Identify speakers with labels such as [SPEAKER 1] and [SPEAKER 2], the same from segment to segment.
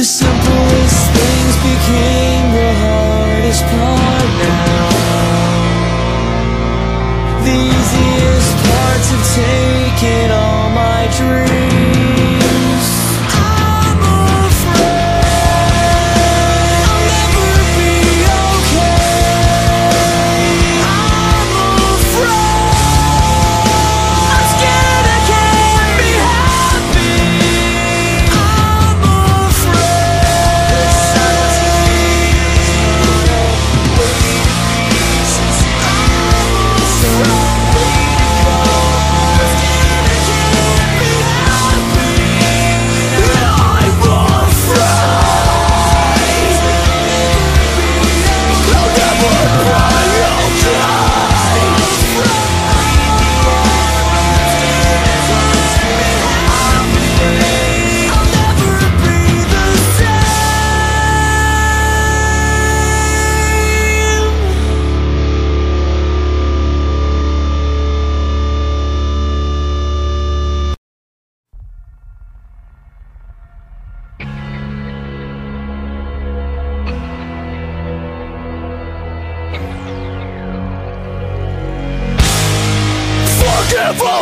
[SPEAKER 1] The simplest things became the hardest part now. The easiest parts have taken all my dreams.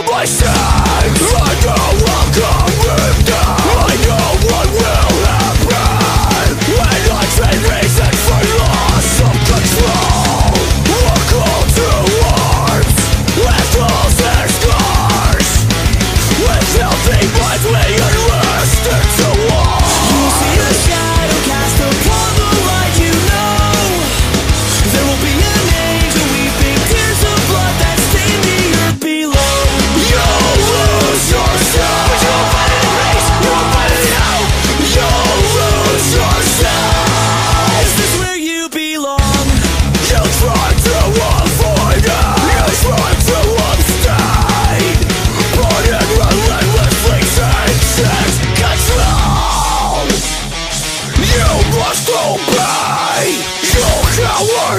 [SPEAKER 1] my sins I don't welcome with them power!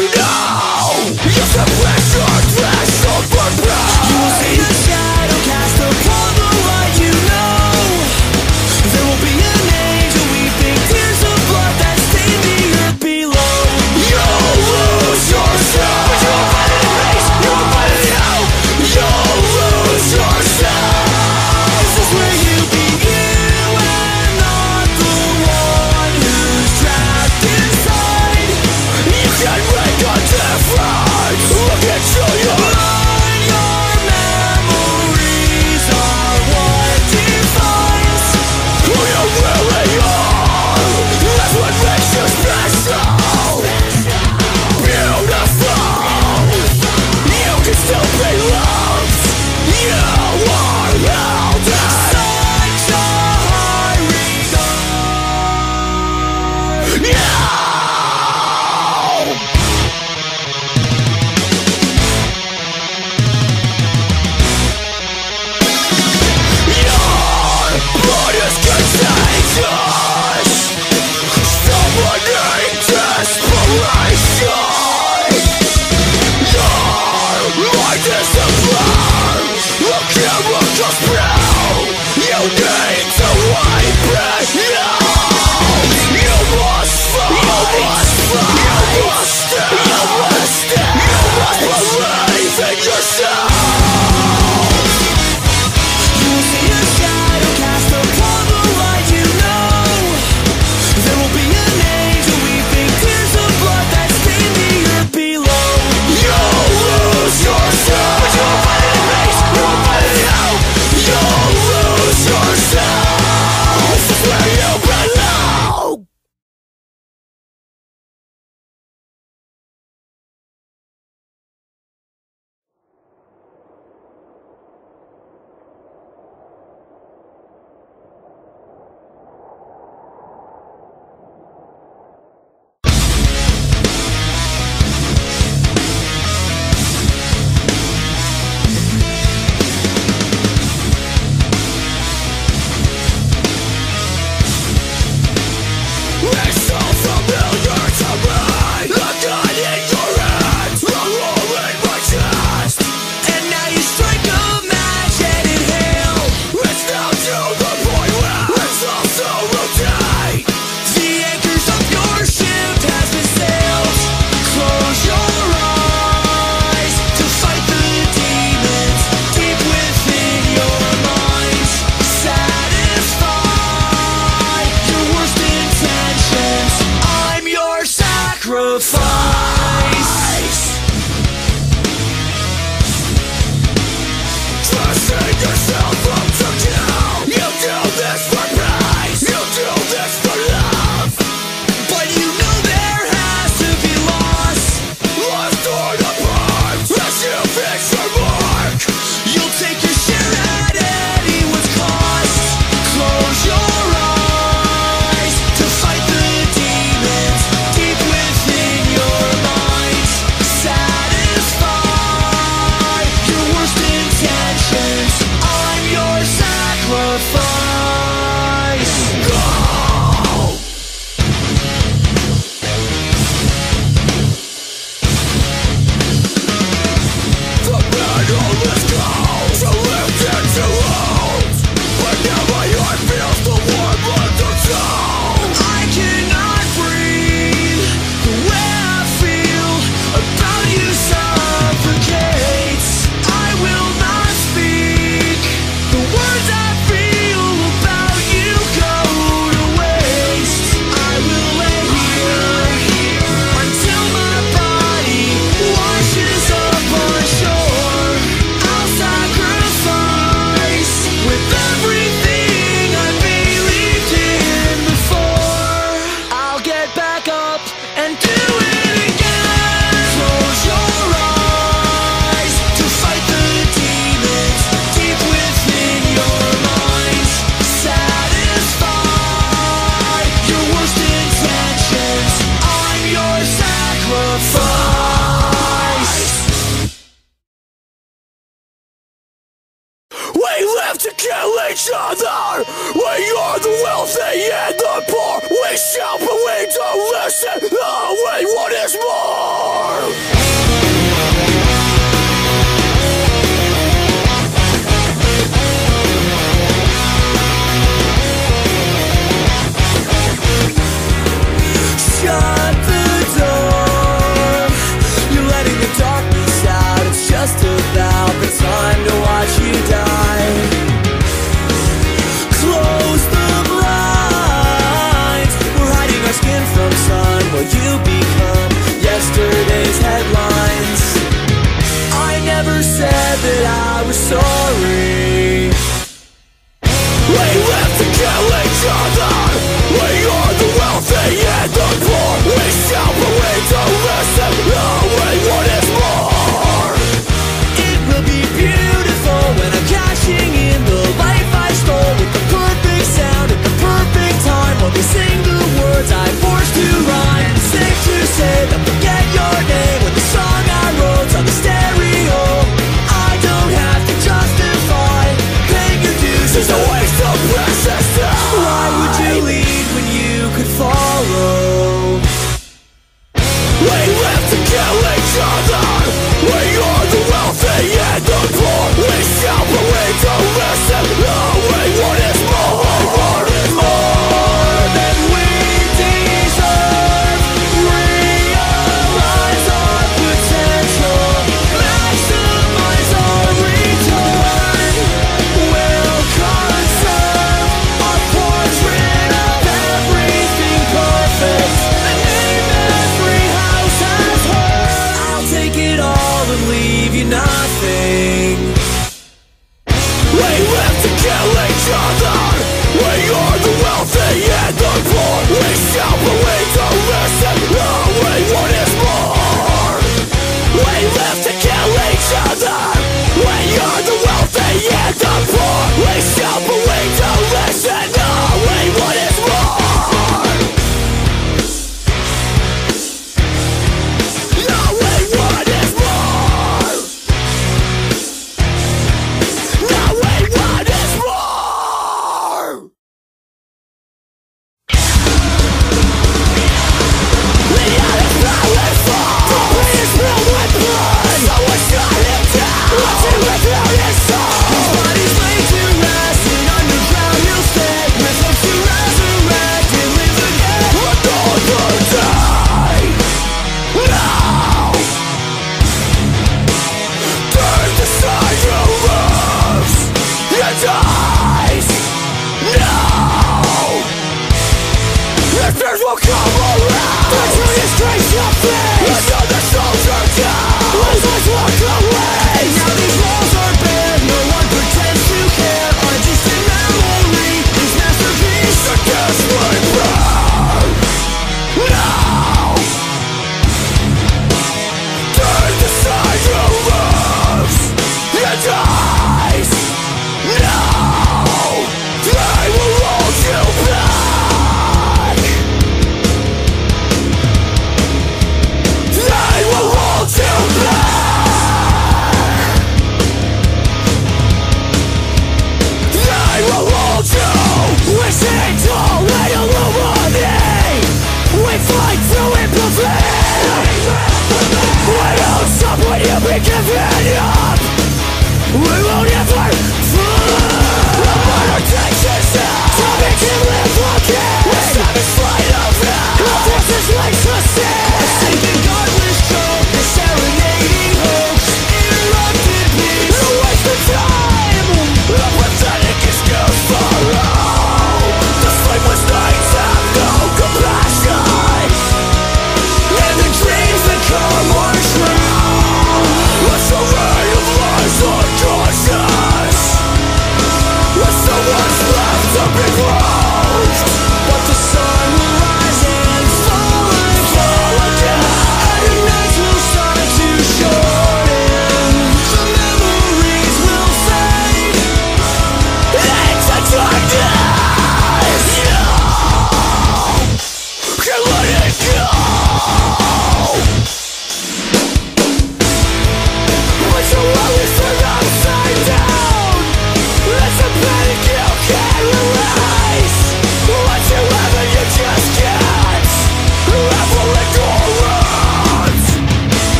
[SPEAKER 1] Will come around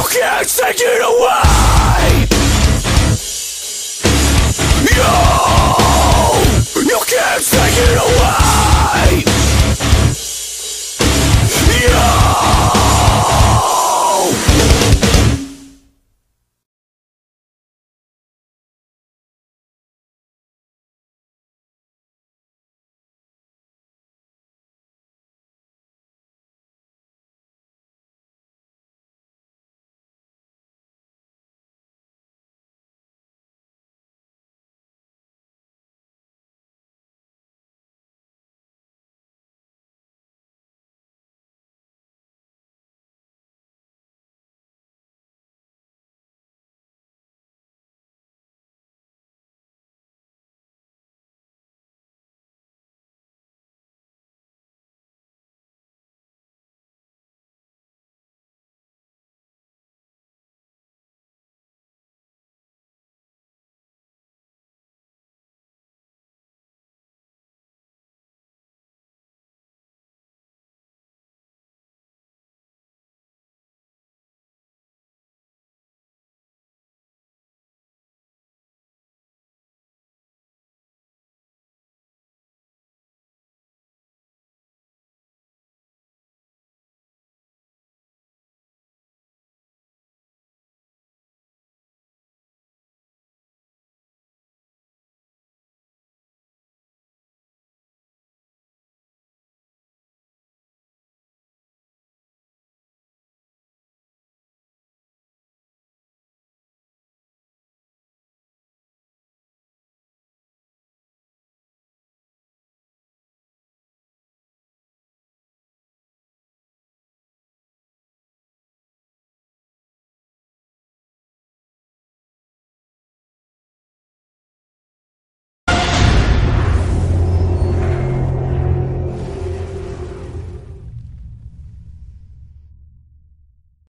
[SPEAKER 1] You can't take it away. You, You can't take it away.